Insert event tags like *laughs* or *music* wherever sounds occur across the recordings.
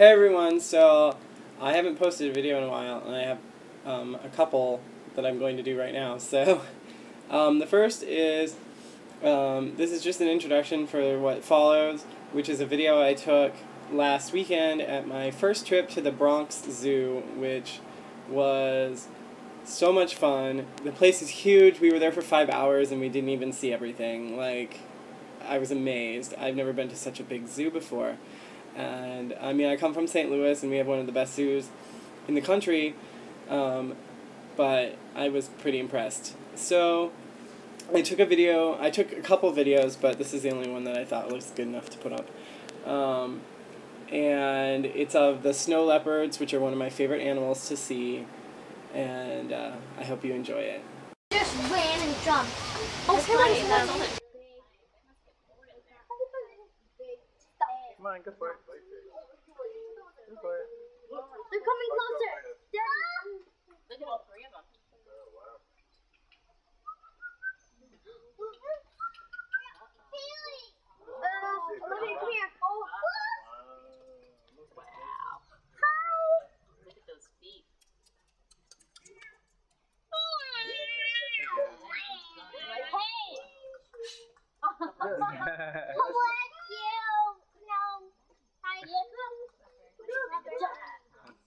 Hey everyone, so I haven't posted a video in a while, and I have um, a couple that I'm going to do right now. So, *laughs* um, the first is um, this is just an introduction for what follows, which is a video I took last weekend at my first trip to the Bronx Zoo, which was so much fun. The place is huge. We were there for five hours and we didn't even see everything. Like, I was amazed. I've never been to such a big zoo before. And I mean, I come from St. Louis, and we have one of the best zoos in the country. Um, but I was pretty impressed. So I took a video. I took a couple videos, but this is the only one that I thought looks good enough to put up. Um, and it's of the snow leopards, which are one of my favorite animals to see. And uh, I hope you enjoy it. Just ran and jumped. Oh, Come on, go for it. Go for it. They're coming closer. Dad. Look at all three of them. Uh, Olivia, come here. Oh, Wow. Look at those feet. That's *laughs*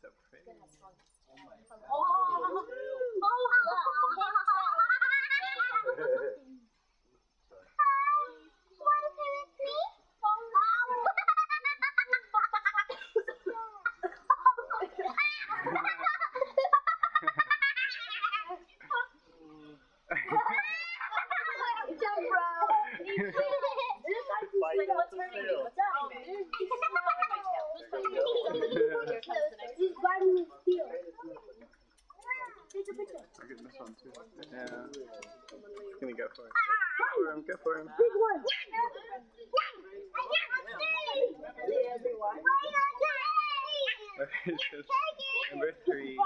so pretty. Jump rope. What's hurting me? What's happening? Yeah. He's gonna go for it. Go for him, go for him. Big one! Number three.